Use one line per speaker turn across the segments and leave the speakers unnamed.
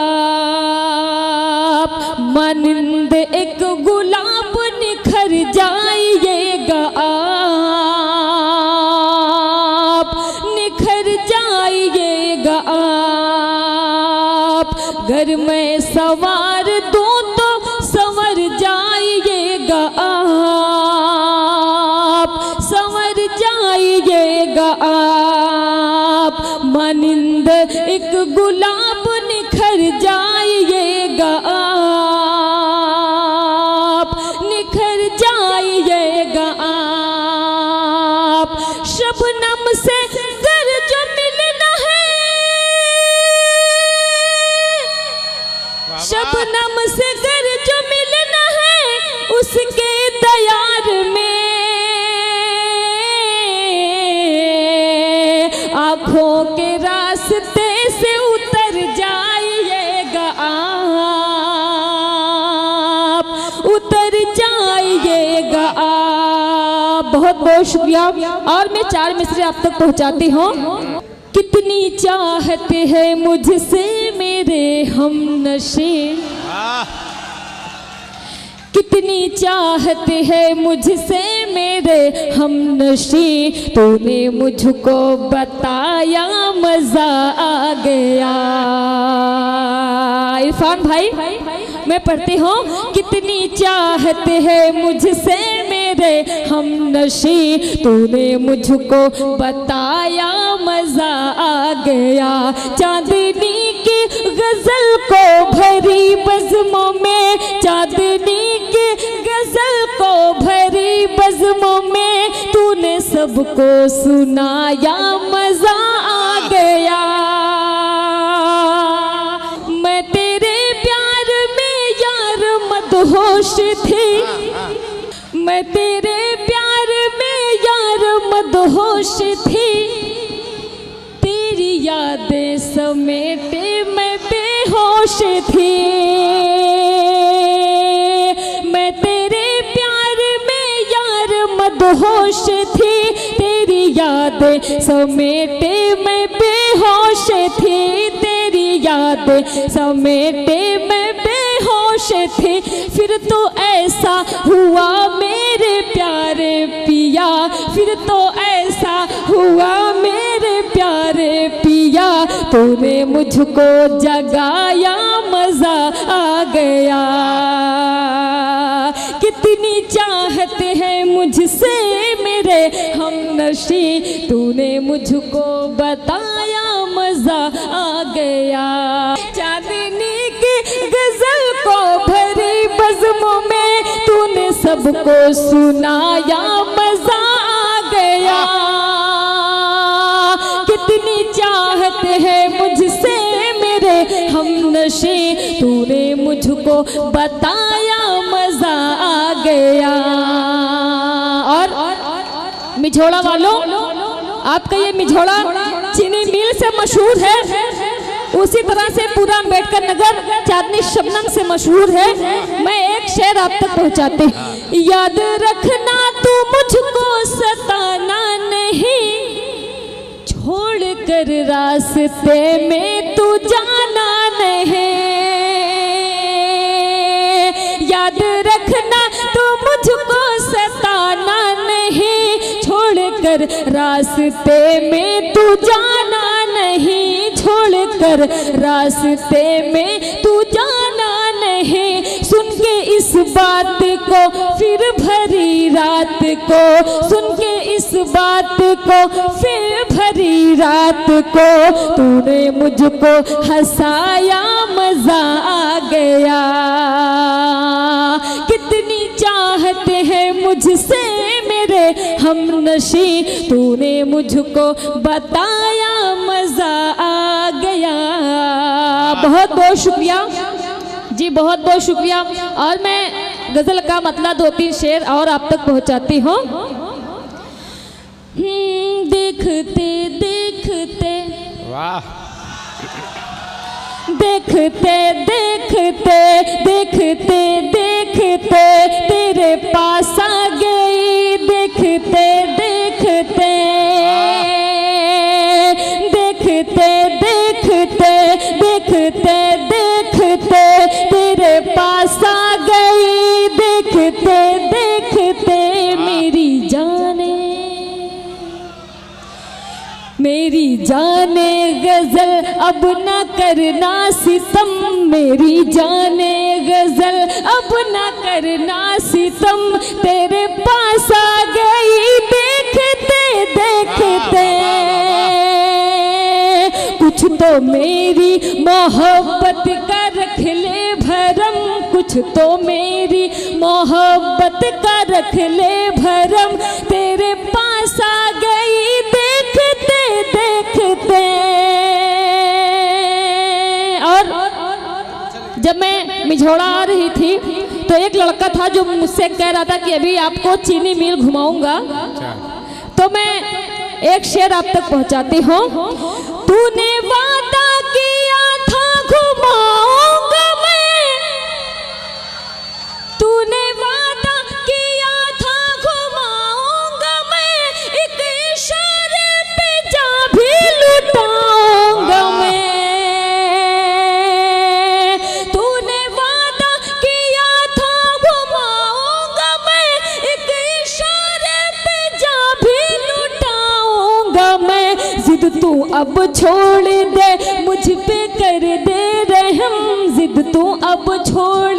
आप मनिंद एक तुमसे घर जो मिलना है
शबनम
से घर बहुत शुक्रिया और मैं चार मिसरे आप तक पहुंचाती हूँ कितनी चाहते हैं मुझसे मेरे हम नशे हाँ। कितनी चाहते हैं मुझसे मेरे हम नशे तूने मुझको बताया मज़ा आ गया इरफान भाई मैं पढ़ती हूँ कितनी चाहते हैं मुझसे गए हम नशे तूने मुझको बताया मजा आ गया चांदनी की गजल को भरी बजमों में चांदनी की गजल को भरी बजमों में तूने सबको सुनाया मजा आ गया तेरे प्यार में यार मत होश थी मैं तेरे प्यार में यार मदहोश थी तेरी यादें समेटे मैं बेहोश थी मैं तेरे प्यार में यार मदहोश थी तेरी यादें समेटे मैं बेहोश थी तेरी यादें समेटे मैं खुश थे फिर तो ऐसा हुआ मेरे प्यारे पिया फिर तो ऐसा हुआ मेरे प्यारे पिया तूने मुझको जगाया मज़ा आ गया कितनी चाहते हैं मुझसे मेरे हम नशी तूने मुझको बताया मज़ा आ गया सबको सुनाया मजा आ गया कितनी चाहत है मुझसे मेरे हम नशे तूने मुझको बताया मजा आ गया और मिझोड़ा वालों आपका ये मिझोड़ा चीनी मिल से मशहूर है उसी तरह से पूरा अम्बेडकर नगर चांदनी शबनम से मशहूर है मैं एक शेर आप तक पहुंचाते हाँ। याद रखना तू मुझको सताना नहीं छोड़ कर रास्ते में तू जाना नहीं याद रखना तू मुझको सताना नहीं छोड़ कर रास्ते में तू जान छोड़कर रास्ते में तू जाना नहीं सुन के इस बात को फिर भरी रात को सुन के इस बात को फिर भरी रात को तूने मुझको हंसाया मजा आ गया कितनी चाहते हैं मुझसे हैं हम नशे तूने मुझको बताया मजा आ गया बहुत बहुत शुक्रिया जी बहुत बहुत शुक्रिया और मैं गजल का मतलब दो तीन शेर और आप तक पहुंचाती हूँ हम्म, देखते देखते वाह देखते देखते देखते देखते तेरे पास जाने गजल अब ना करना सितम मेरी जाने गजल अब ना करना सितम तेरे पास आ गई देखते देखते कुछ तो मेरी मोहब्बत का रख ले भरम कुछ तो मेरी मोहब्बत का रख ले भरम तेरे पास आ गई देखते देखते और जब मैं मिझोड़ा आ रही थी तो एक लड़का था जो मुझसे कह रहा था कि अभी आपको चीनी मिल घुमाऊंगा तो मैं एक शेर आप तक पहुंचाती हूँ तूने वादा किया था घुमा अब छोड़ दे मुझ पे कर दे रहम जिद तू अब छोड़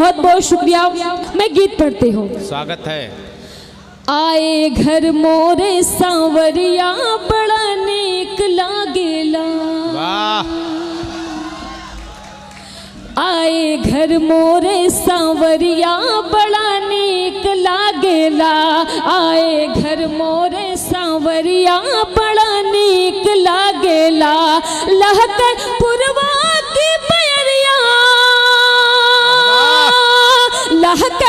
बहुत बहुत शुक्रिया मैं गीत पढ़ती हूँ स्वागत है आए घर मोरे सांवरिया बड़ा नेक लागेला आए घर मोरे सांवरिया बड़ा नेक लागेला आए घर मोरे सांवरिया बड़ा नेक लागेला लहकर राहत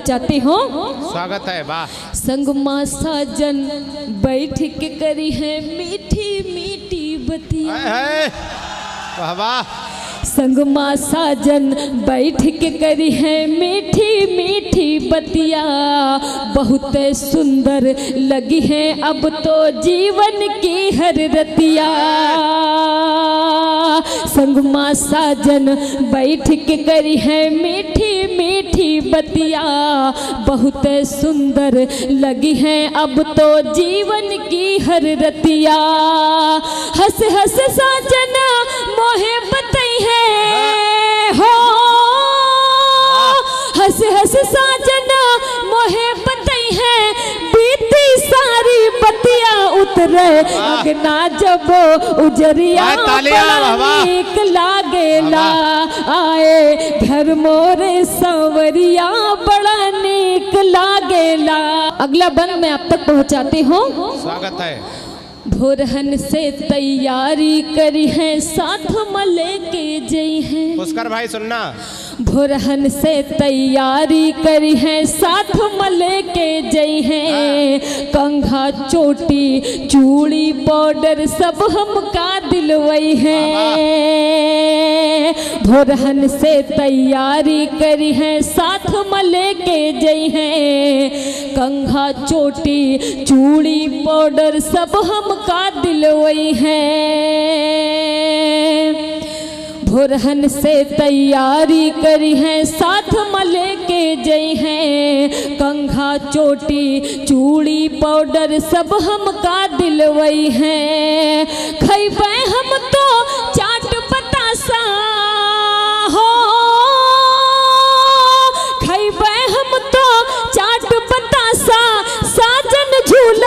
पहुंचाते हो स्वागत है संग संगमा साजन बैठ के करी है मीठी मीठी बतिया वाह वाह संगमा साजन बैठ के करी है मीठी मीठी बतिया बहुत सुंदर लगी है अब तो जीवन की हर रतिया संगमा साजन बैठ के करी है मीठी मीठी बतिया बहुत सुंदर लगी है अब तो जीवन की हर रतिया हंस हंस साजना मोहे बतई है हाँ। उतरे अगना जब उजरिया लागेला आए घर मोरे सवरिया बड़ा नीक लागेला अगला बंद मैं आप तक पहुंचाती हूँ स्वागत है भोरहन से तैयारी करी है साथ में के जई है भाई सुनना भुरहन से तैयारी करी है साथ मले के जय है कंघा चोटी चूड़ी पाउडर सब हम का दिलवई है भुरहन से तैयारी करी है साथ मले के जय है कंघा चोटी चूड़ी पाउडर सब हम का दिलवई है भुरहन से तैयारी करी है साथ मले के जय हैं कंघा चोटी चूड़ी पाउडर सब हम का दिलवई है खैबे हम तो चाट बतासा हो हम तो चाट बतासा साजन झूल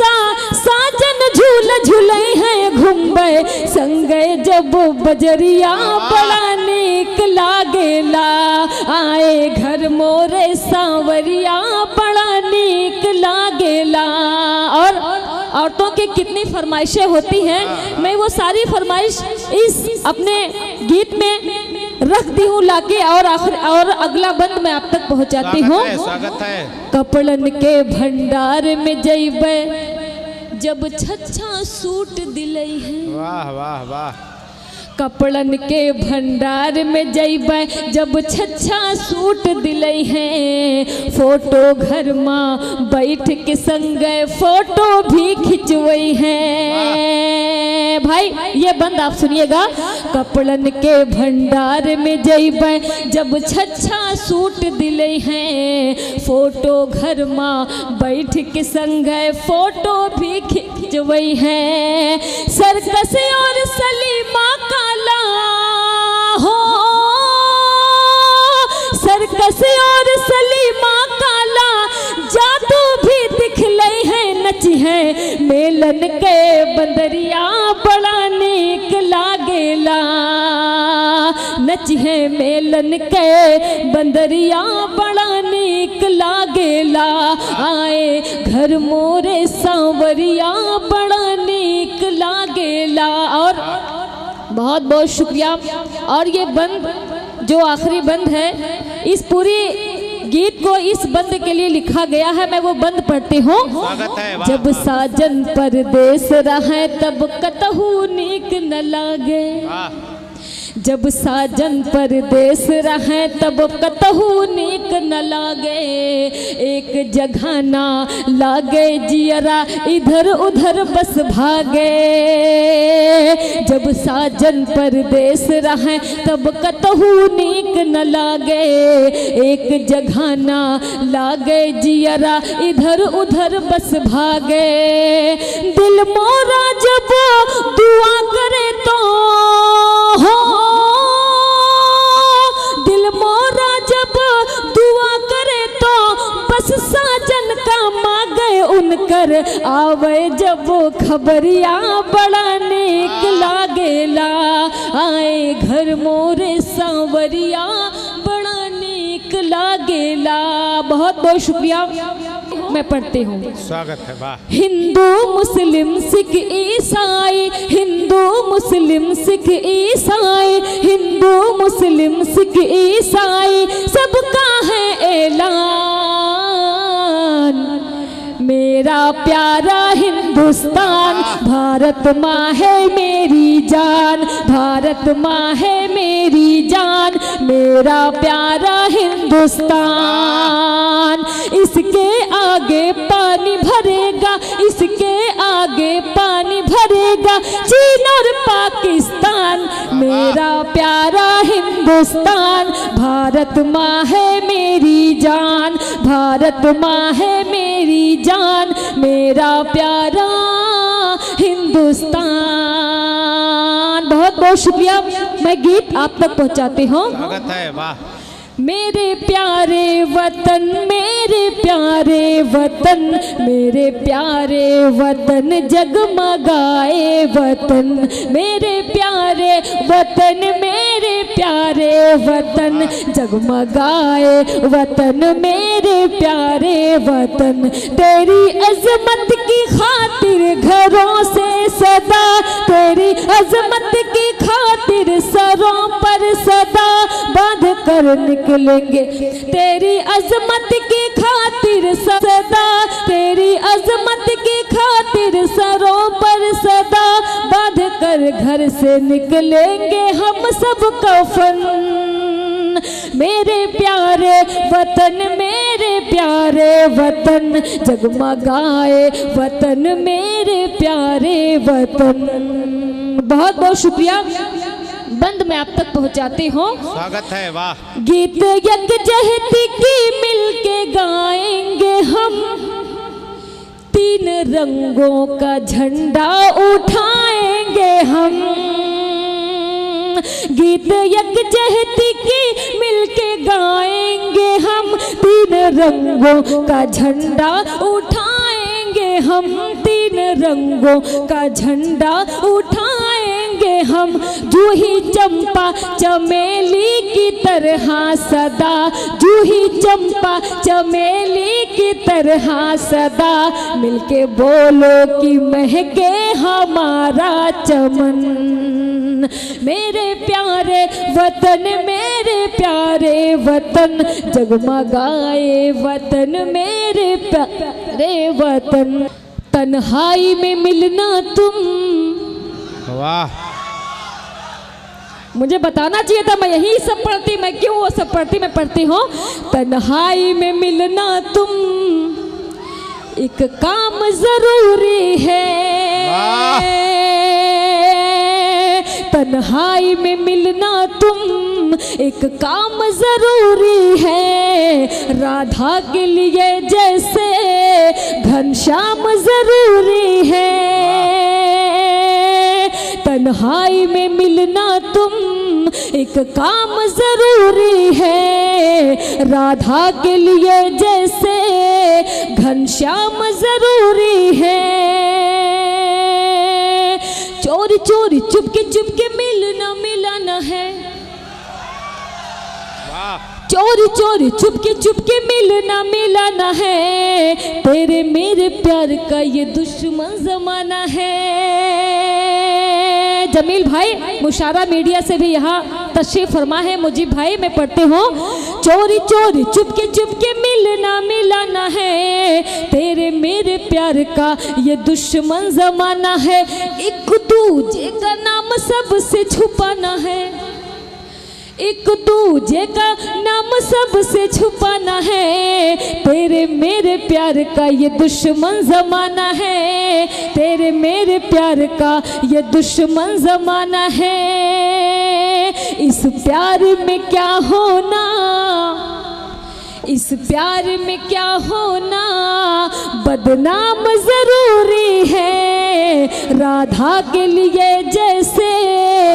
सा साजन झूल झूले हैं घूमबे संगे जब बजरिया बड़ा नेक लागेला आए घर मोरे सांवरिया बड़ा नेक लागेला और औरतों के कितनी फरमाइशें होती हैं मैं वो सारी फरमाइश इस अपने गीत में रख दी हूँ लाके और आखिर और अगला बंद मैं आप तक पहुँचाती हूँ कपड़न के भंडार में जय जब छा सूट दिलई है वाह वाह वाह कपड़न के भंडार में जैब जब छछा सूट दिल हैं फोटो घर माँ बैठ के संग फोटो भी खिंचवई हैं भाई ये बंद आप सुनिएगा कपड़न के भंडार में जैब जब छछा सूट दिल हैं फोटो घर माँ बैठ के संग फोटो भी खिंचवई हैं सरकस और सलीमा कैसे और सलीमा काला जादू भी दिख दिखले है नच है मेलन के बंदरिया बड़ा नेक लागेला नच है मेलन के बंदरिया बड़ा नेक लागेला आए घर मोरे सांवरिया बड़ा नेक लागेला और बहुत बहुत शुक्रिया और ये बंद जो आखिरी बंद है इस पूरी गीत को इस बंद के लिए लिखा गया है मैं वो बंद पढ़ती हूँ जब साजन परदेश रहे तब कतहू नीक न लागे जब साजन परदेस रहे तब कतहू नीक न लागे एक जगह ना लागे जियरा इधर उधर बस भागे जब साजन परदेस रहे तब कतहू नीक न लागे एक जगह ना लागे जियरा इधर उधर बस भागे दिल मोरा जब दुआ लेकर आवे जब खबरिया बड़ा नेक लागेला आए घर मोरे सांवरिया बड़ा नेक लागेला बहुत बहुत शुक्रिया मैं पढ़ती हूँ स्वागत है हिंदू मुस्लिम सिख ईसाई हिंदू मुस्लिम सिख ईसाई हिंदू मुस्लिम सिख ईसाई सबका है एला मेरा प्यारा हिंदुस्तान भारत माँ है मेरी जान भारत माँ है मेरी जान मेरा प्यारा हिंदुस्तान इसके आगे पानी भरेगा इसके आगे पानी भरेगा चीन और पाकिस्तान मेरा प्यारा हिंदुस्तान भारत माँ है मेरी जान भारत माँ है जान मेरा प्यारा हिंदुस्तान बहुत बहुत शुक्रिया मैं गीत आप तक पहुंचाती हूँ वाह मेरे प्यारे वतन मेरे प्यारे वतन मेरे प्यारे वतन जगमगाए वतन मेरे प्यारे वतन मेरे प्यारे वतन जगमगाए वतन मेरे प्यारे वतन तेरी अजमत की खातिर घरों से सदा तेरी अजमत की खातिर सरों पर सदा बांध कर निकलेंगे तेरी अजमत की खातिर सदा तेरी अजमत की खातिर सरों पर सदा बांध कर घर से निकलेंगे हम सब कफन मेरे प्यारे वतन मेरे प्यारे वतन जगमगाए वतन मेरे प्यारे वतन बहुत बहुत शुक्रिया बंद में आप तक पहुंचाती हूँ स्वागत है वाह गीत यज्ञ की मिलके गाएंगे हम तीन रंगों का झंडा उठाएंगे हम गीत यज्ञ की मिलके गाएंगे हम तीन रंगों का झंडा उठाएंगे हम तीन रंगों का झंडा उठा हम जूही चंपा चमेली की तरह सदा जूही चंपा चमेली की तरह सदा मिलके बोलो कि महके हमारा चमन मेरे प्यारे वतन मेरे प्यारे वतन जगमगाए वतन मेरे प्यारे वतन तन्हाई में मिलना तुम वाह मुझे बताना चाहिए था मैं यही सब पढ़ती मैं क्यों वो सब पढ़ती मैं पढ़ती हूँ तन्हाई में मिलना तुम एक काम जरूरी है तन्हाई में मिलना तुम एक काम जरूरी है राधा के लिए जैसे घनश्याम जरूरी है तन्हाई में मिलना तुम एक काम जरूरी है राधा के लिए जैसे घनश्याम जरूरी है चोरी चोरी चुपके चुपके मिलना मिलाना है चोरी चोरी चुपके चुपके मिलना मिलाना है तेरे मेरे प्यार का ये दुश्मन जमाना है जमील भाई मुशारा मीडिया से भी यहाँ तशरीफ फरमा है मुजीब भाई मैं पढ़ती हूँ चोरी चोरी चुपके चुपके मिलना मिलाना है तेरे मेरे प्यार का ये दुश्मन जमाना है एक दूजे का नाम सबसे छुपाना है एक दूजे का नाम सबसे छुपाना है तेरे मेरे प्यार का ये दुश्मन जमाना है तेरे मेरे प्यार का ये दुश्मन जमाना है इस प्यार में क्या होना इस प्यार में क्या होना बदनाम जरूरी है राधा के लिए जैसे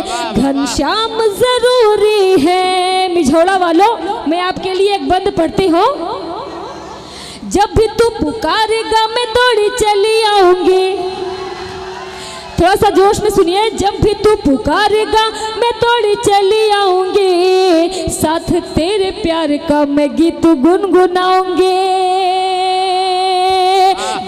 घनश्याम जरूरी है मिझोड़ा वालों मैं आपके लिए एक बंद पढ़ती हूँ जब भी तू पुकारेगा मैं दौड़ी चली आऊंगी थोड़ा सा जोश में सुनिए जब भी तू पुकारेगा मैं थोड़ी चली आऊंगी साथ तेरे प्यार का मैं गीत गुनगुनाऊंगी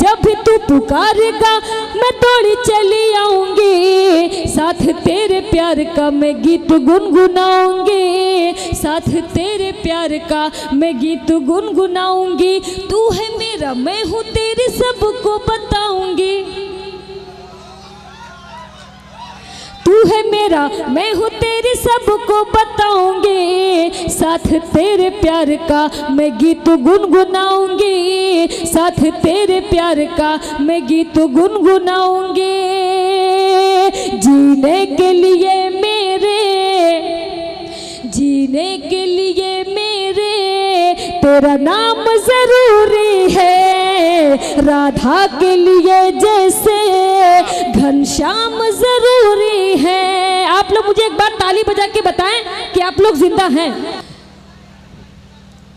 जब तू पुकारेगा मैं दौड़ी चली आऊंगी साथ तेरे प्यार का मैं गीत गुनगुनाऊंगी साथ तेरे प्यार का मैं गीत गुनगुनाऊंगी तू है मेरा मैं हूँ तेरे सबको बताऊंगी है मेरा मैं हूँ तेरे सबको बताऊंगी साथ तेरे प्यार का मैं गीत गुनगुनाऊंगी साथ तेरे प्यार का मैं गीत गुनगुनाऊंगी जीने के लिए मेरे जीने के लिए मेरे तेरा नाम जरूरी है राधा के लिए जैसे घनश्याम जरूरी है आप लोग मुझे एक बार ताली बजा के बताएं कि आप लोग जिंदा हैं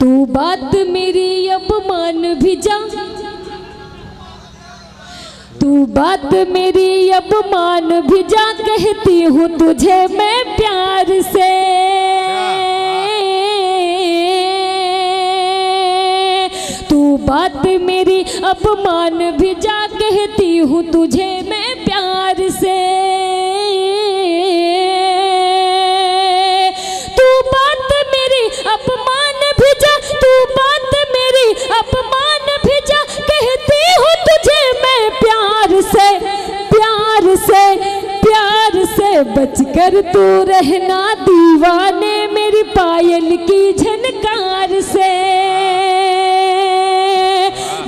तू बात मेरी अब मान भी जा तू बात मेरी अब मान भी जा कहती हूँ तुझे मैं प्यार से तू बात मेरी अब मान भी जा कहती हूँ तुझे मैं प्यार से प्यार से प्यार से प्यार से बचकर तू रहना दीवाने मेरी पायल की झनकार से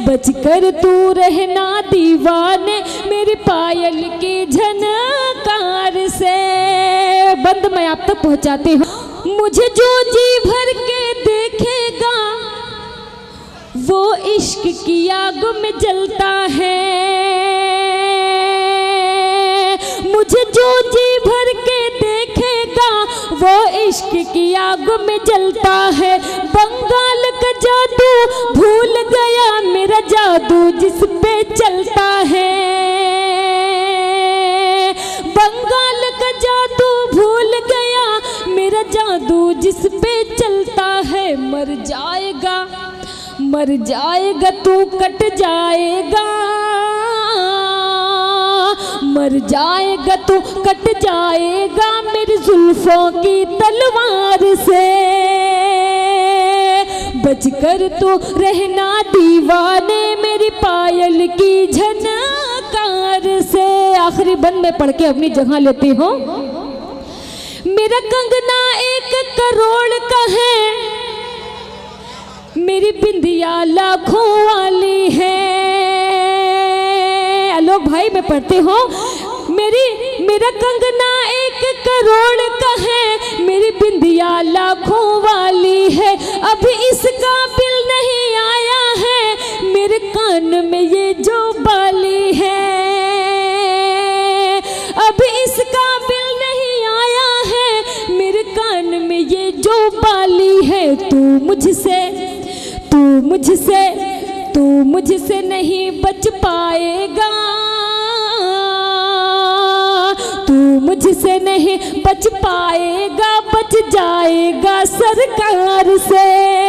बचकर तू रहना दीवाने मेरी पायल की झनकार से बंद मैं आप तक पहुंचाती हूँ मुझे जो जी भर के वो इश्क की आग में जलता है मुझे जो जी भर के देखेगा वो इश्क की आग में जलता है बंगाल का जादू भूल गया मेरा जादू जिस पे चलता है बंगाल का जादू भूल गया मेरा जादू जिस पे चलता है मर जाएगा मर जाएगा तू कट जाएगा मर जाएगा तू कट जाएगा मेरी जुल्फों की तलवार से बचकर तू तो रहना दीवाने मेरी पायल की झनकार से आखिरी बंद में पढ़ के अपनी जगह लेती हूँ मेरा कंगना एक करोड़ का है मेरी बिंदिया लाखों वाली है आलोक भाई मैं पढ़ती हूँ मेरी मेरा कंगना एक करोड़ का है मेरी बिंदिया लाखों वाली है अभी इसका बिल नहीं आया है मेरे कान में ये जो बाली मुझसे तू मुझसे नहीं बच पाएगा तू मुझसे नहीं बच पाएगा बच जाएगा सरकार से